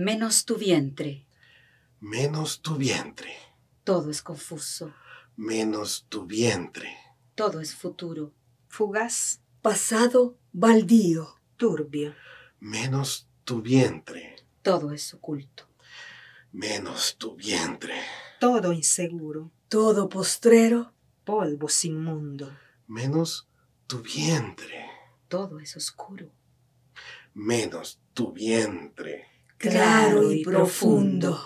Menos tu vientre. Menos tu vientre. Todo es confuso. Menos tu vientre. Todo es futuro. Fugaz. Pasado baldío. Turbio. Menos tu vientre. Todo es oculto. Menos tu vientre. Todo inseguro. Todo postrero. Polvo inmundo. Menos tu vientre. Todo es oscuro. Menos tu vientre. Claro y profundo.